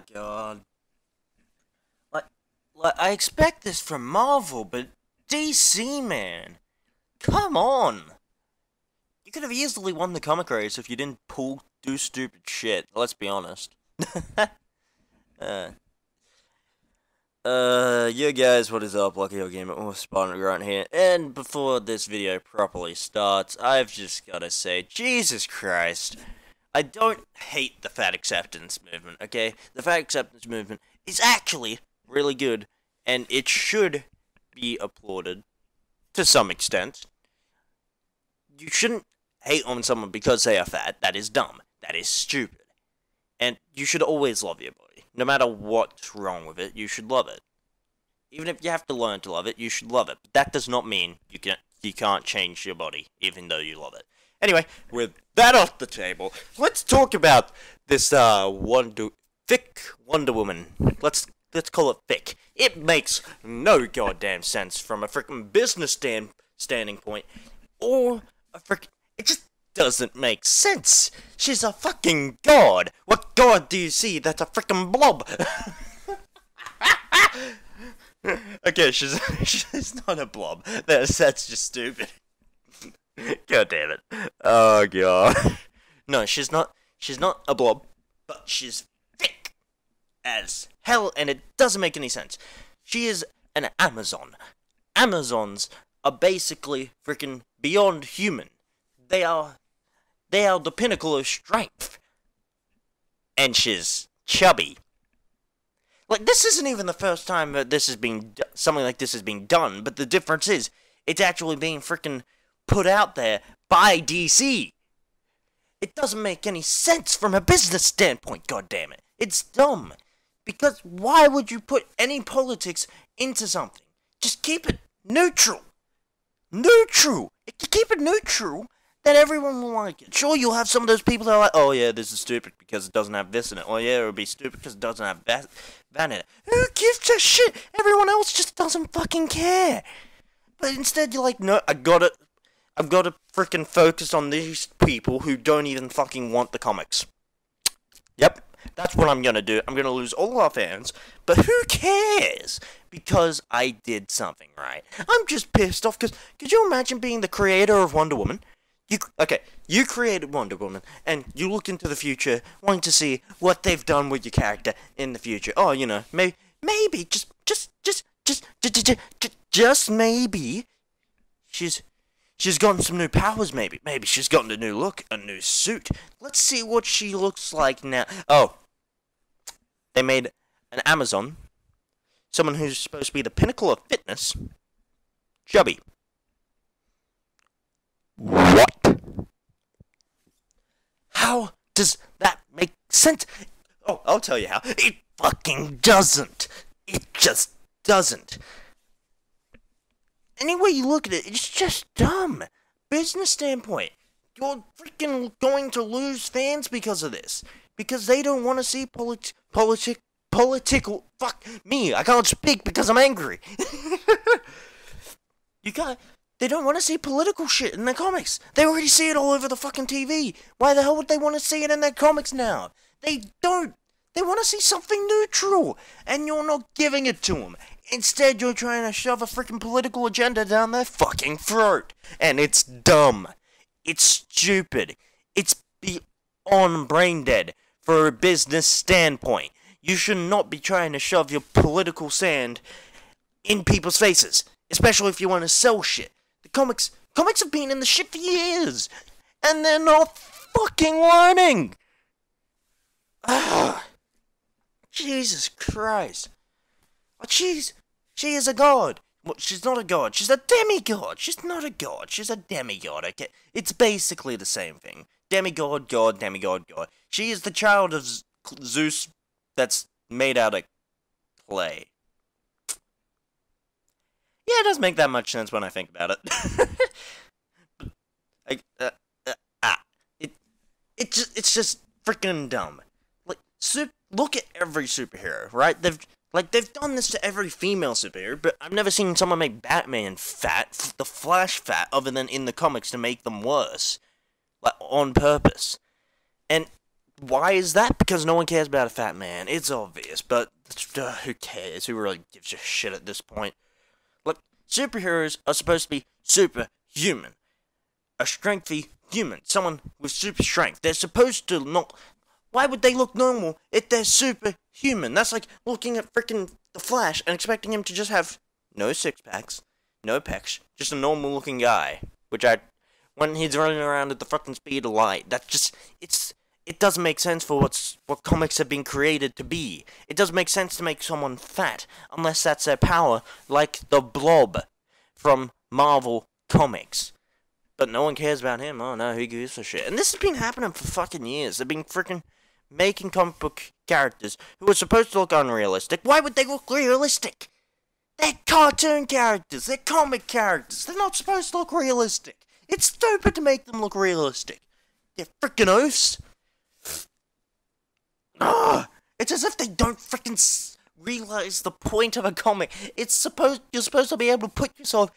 Oh god. Like, like I expect this from Marvel, but DC, man, come on. You could have easily won the comic race if you didn't pull do stupid shit. Let's be honest. uh, uh, you guys, what is up? Lucky Hill Gamer, oh, Spartan Grunt here. And before this video properly starts, I've just gotta say, Jesus Christ. I don't hate the fat acceptance movement, okay? The fat acceptance movement is actually really good, and it should be applauded to some extent. You shouldn't hate on someone because they are fat. That is dumb. That is stupid. And you should always love your body. No matter what's wrong with it, you should love it. Even if you have to learn to love it, you should love it. But that does not mean you can you can't change your body, even though you love it. Anyway, with that off the table, let's talk about this uh Wonder thick Wonder Woman. Let's let's call it thick. It makes no goddamn sense from a freaking business stand standing point, or a freaking. It just doesn't make sense. She's a fucking god. What god do you see that's a freaking blob? okay, she's she's not a blob. That's that's just stupid. God damn it. Oh god. No, she's not she's not a blob, but she's thick as hell and it doesn't make any sense. She is an Amazon. Amazons are basically freaking beyond human. They are they are the pinnacle of strength. And she's chubby. Like this isn't even the first time that this has been something like this has been done, but the difference is it's actually being freaking put out there by DC. It doesn't make any sense from a business standpoint, God damn it! It's dumb. Because why would you put any politics into something? Just keep it neutral. Neutral. If you keep it neutral, then everyone will like it. Sure, you'll have some of those people that are like, oh yeah, this is stupid because it doesn't have this in it. Oh yeah, it'll be stupid because it doesn't have that, that in it. Who gives a shit? Everyone else just doesn't fucking care. But instead, you're like, no, I got it. I've got to freaking focus on these people who don't even fucking want the comics. Yep, that's what I'm gonna do. I'm gonna lose all our fans, but who cares? Because I did something right. I'm just pissed off because could you imagine being the creator of Wonder Woman? You okay? You created Wonder Woman, and you look into the future, wanting to see what they've done with your character in the future. Oh, you know, maybe, maybe, just, just, just, just, just, just, just maybe, she's She's gotten some new powers, maybe. Maybe she's gotten a new look, a new suit. Let's see what she looks like now. Oh. They made an Amazon. Someone who's supposed to be the pinnacle of fitness. Chubby. What? How does that make sense? Oh, I'll tell you how. It fucking doesn't. It just doesn't. Any way you look at it, it's just dumb. Business standpoint, you're freaking going to lose fans because of this. Because they don't want to see polit- politic political fuck me. I can't speak because I'm angry. you got they don't want to see political shit in their comics. They already see it all over the fucking TV. Why the hell would they want to see it in their comics now? They don't. They want to see something neutral, and you're not giving it to them. Instead, you're trying to shove a freaking political agenda down their fucking throat. And it's dumb. It's stupid. It's beyond brain dead for a business standpoint. You should not be trying to shove your political sand in people's faces, especially if you want to sell shit. The comics comics have been in the shit for years, and they're not fucking learning. Ah, Jesus Christ. Oh, jeez. She is a god. Well, she's not a god. She's a demigod. She's not a god. She's a demigod. Okay, it's basically the same thing. Demigod, god, demigod, god. She is the child of Zeus that's made out of clay. Yeah, it doesn't make that much sense when I think about it. I, uh, uh, ah, it, it just, it's just freaking dumb. Like, look at every superhero, right? They've like, they've done this to every female superhero, but I've never seen someone make Batman fat, the Flash fat, other than in the comics to make them worse. Like, on purpose. And why is that? Because no one cares about a fat man. It's obvious, but uh, who cares? Who really gives a shit at this point? Look, superheroes are supposed to be superhuman. A strengthy human. Someone with super strength. They're supposed to not. Why would they look normal if they're superhuman? That's like looking at freaking the Flash and expecting him to just have no six packs, no pecs, just a normal looking guy. Which I. When he's running around at the fucking speed of light, that's just. It's it doesn't make sense for what's what comics have been created to be. It doesn't make sense to make someone fat unless that's their power, like the Blob from Marvel Comics. But no one cares about him. Oh no, who gives a shit? And this has been happening for fucking years. They've been freaking making comic book characters who are supposed to look unrealistic. Why would they look realistic? They're cartoon characters. They're comic characters. They're not supposed to look realistic. It's stupid to make them look realistic. You freaking oafs. Ugh, ah! it's as if they don't freaking realize the point of a comic. It's supposed you're supposed to be able to put yourself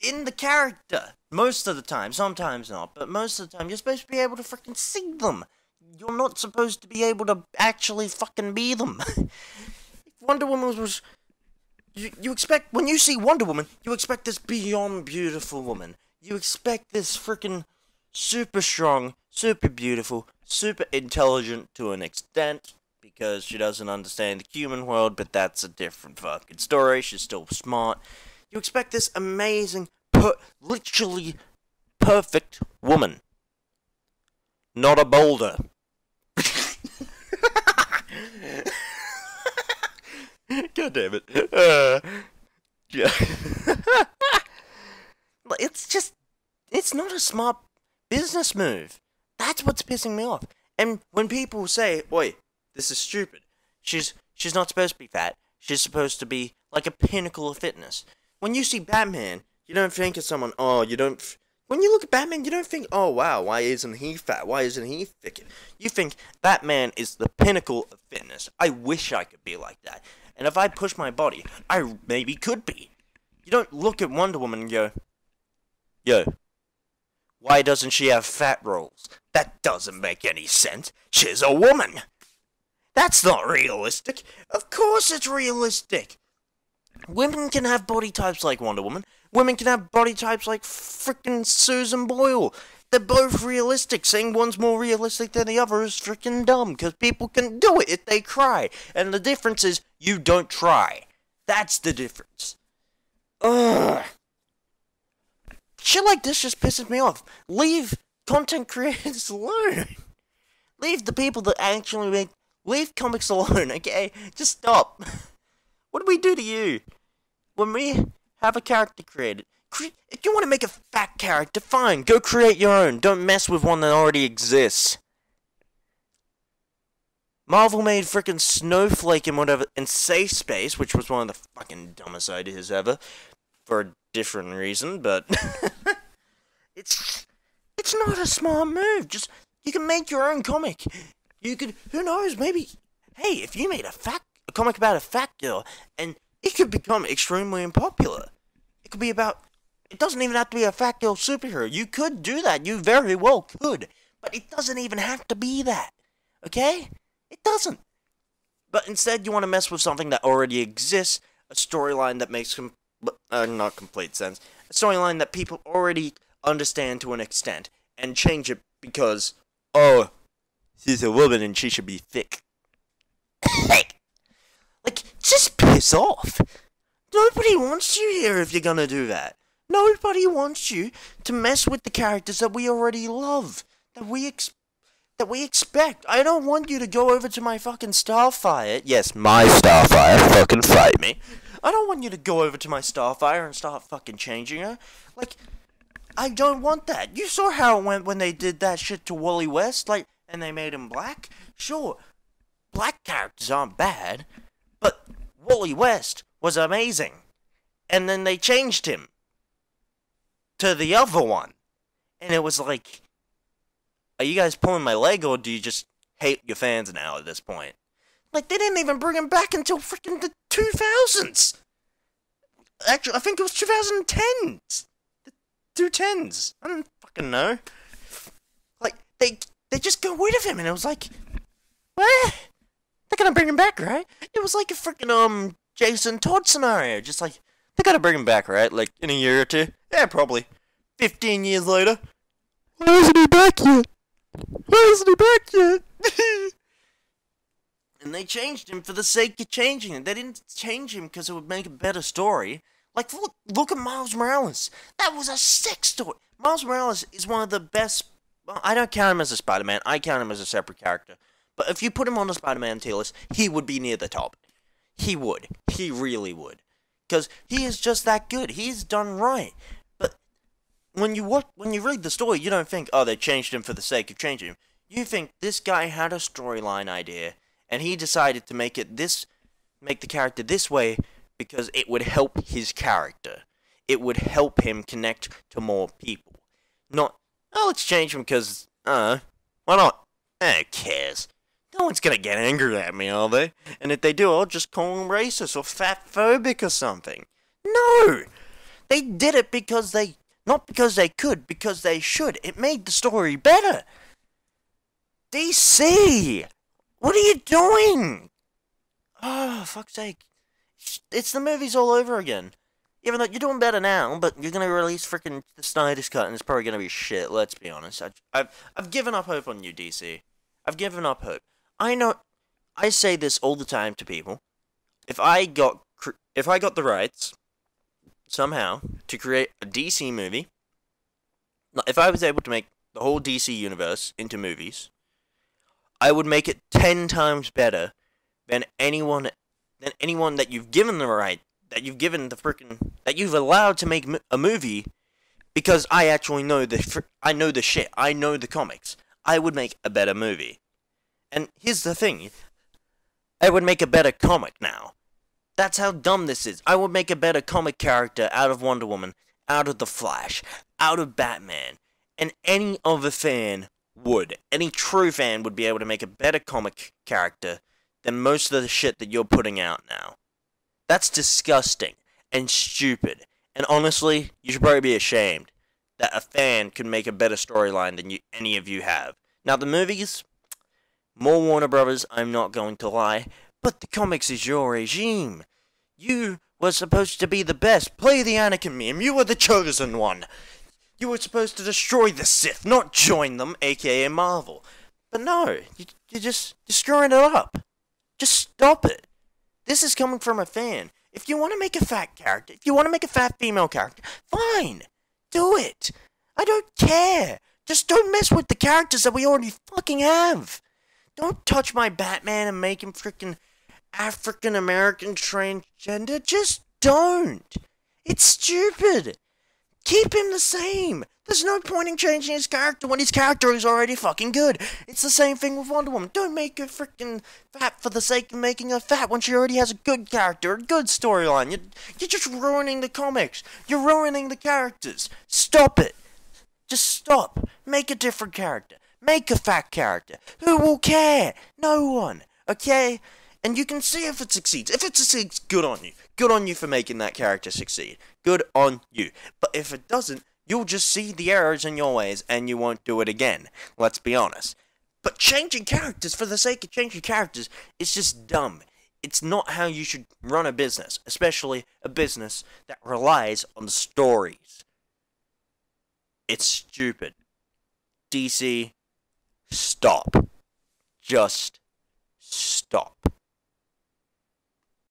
in the character most of the time. Sometimes not, but most of the time you're supposed to be able to freaking see them. You're not supposed to be able to actually fucking be them. Wonder Woman was, you, you expect when you see Wonder Woman, you expect this beyond beautiful woman. You expect this freaking super strong, super beautiful, super intelligent to an extent because she doesn't understand the human world, but that's a different fucking story. She's still smart. You expect this amazing, per- literally perfect woman, not a boulder. God damn it. Uh, yeah. it's just, it's not a smart business move. That's what's pissing me off. And when people say, "Oi, this is stupid," she's she's not supposed to be fat. She's supposed to be like a pinnacle of fitness. When you see Batman, you don't think of someone. Oh, you don't. When you look at Batman, you don't think, "Oh wow, why isn't he fat? Why isn't he thick?" You think Batman is the pinnacle of fitness. I wish I could be like that. And if I push my body, I maybe could be. You don't look at Wonder Woman and go, "Yo, why doesn't she have fat rolls? That doesn't make any sense. She's a woman. That's not realistic. Of course it's realistic. Women can have body types like Wonder Woman. Women can have body types like frickin' Susan Boyle. They're both realistic. Saying one's more realistic than the other is frickin' dumb, because people can do it if they try. And the difference is, you don't try. That's the difference. Ugh shit like this just pisses me off. Leave content creators alone. Leave the people that actually make. Leave comics alone, okay? Just stop. What do we do to you? When we have a character created, cre- if you want to make a fat character, fine, go create your own. Don't mess with one that already exists. Marvel made frickin' Snowflake and whatever, and Safe Space, which was one of the fucking dumbest ideas ever, for a different reason, but it's it's not a smart move. Just you can make your own comic. You could who knows, maybe hey, if you made a fat a comic about a fat girl and it could become extremely unpopular. It could be about it doesn't even have to be a fat girl superhero. You could do that. You very well could. But it doesn't even have to be that. Okay? It doesn't. But instead you want to mess with something that already exists, a storyline that makes com- uh, not complete sense. A storyline that people already understand to an extent and change it because, oh, she's a woman and she should be thick. like, just piss off. Nobody wants you here if you're gonna do that. Nobody wants you to mess with the characters that we already love, that we ex- that we expect. I don't want you to go over to my fucking Starfire. Yes, my Starfire. Fucking fight me. I don't want you to go over to my Starfire and start fucking changing her. Like, I don't want that. You saw how it went when they did that shit to Wally West, like, and they made him black. Sure, black characters aren't bad, but Wally West was amazing. And then they changed him to the other one. And it was like, are you guys pulling my leg or do you just hate your fans now at this point? Like, they didn't even bring him back until freaking the 2000s. Actually, I think it was 2010s. The 2010s. I don't fucking know. Like, they they just got rid of him, and it was like, what? They're gonna bring him back, right? It was like a freaking um Jason Todd scenario, just like they gotta bring him back, right? Like in a year or two. Yeah, probably. Fifteen years later. Why isn't he back yet? Why isn't he back yet? and they changed him for the sake of changing him. They didn't change him because it would make a better story. Like, look, look at Miles Morales. That was a sick story. Miles Morales is one of the best. I don't count him as a Spider-Man. I count him as a separate character. But if you put him on the Spider-Man tier list, he would be near the top. He would. He really would. Because he is just that good. He's done right. But when you watch, when you read the story, you don't think, oh, they changed him for the sake of changing him. You think this guy had a storyline idea, and he decided to make it this, make the character this way because it would help his character. It would help him connect to more people. Not, oh, let's change him because, uh, why not? Eh, cares? No one's gonna get angry at me, are they? And if they do, I'll just call them racist or fatphobic or something. No! They did it because they, not because they could, because they should. It made the story better. DC! What are you doing? Oh, fuck's sake. It's the movies all over again. Even though you're doing better now, but you're gonna release freaking the Snyder's cut, and it's probably gonna be shit. Let's be honest. I've I've given up hope on you, DC. I've given up hope. I know. I say this all the time to people. If I got if I got the rights somehow to create a DC movie, if I was able to make the whole DC universe into movies, I would make it ten times better than anyone than anyone that you've given the right that you've given the freaking that you've allowed to make a movie because I actually know the I know the shit. I know the comics. I would make a better movie. And here's the thing. I would make a better comic now. That's how dumb this is. I would make a better comic character out of Wonder Woman, out of The Flash, out of Batman. And any other fan would. Any true fan would be able to make a better comic character than most of the shit that you're putting out now. That's disgusting and stupid. And honestly, you should probably be ashamed that a fan could make a better storyline than you, any of you have. Now, the movies, more Warner Brothers, I'm not going to lie, but the comics is your regime. You were supposed to be the best. Play the Anakin meme. You were the chosen one. You were supposed to destroy the Sith, not join them, aka Marvel. But no, you, you're just you're screwing it up. Just stop it. This is coming from a fan. If you want to make a fat character, if you want to make a fat female character, fine. Do it. I don't care. Just don't mess with the characters that we already fucking have. Don't touch my Batman and make him freaking African American transgender. Just don't. It's stupid. Keep him the same. There's no point in changing his character when his character is already fucking good. It's the same thing with Wonder Woman. Don't make her freaking fat for the sake of making her fat when she already has a good character, a good storyline. You're, you're just ruining the comics. You're ruining the characters. Stop it. Just stop. Make a different character. Make a fat character. Who will care? No one. Okay? And you can see if it succeeds. If it succeeds, good on you. Good on you for making that character succeed. Good on you. But if it doesn't, you'll just see the errors in your ways and you won't do it again. Let's be honest. But changing characters for the sake of changing characters is just dumb. It's not how you should run a business, especially a business that relies on stories. It's stupid. DC, stop. Just stop.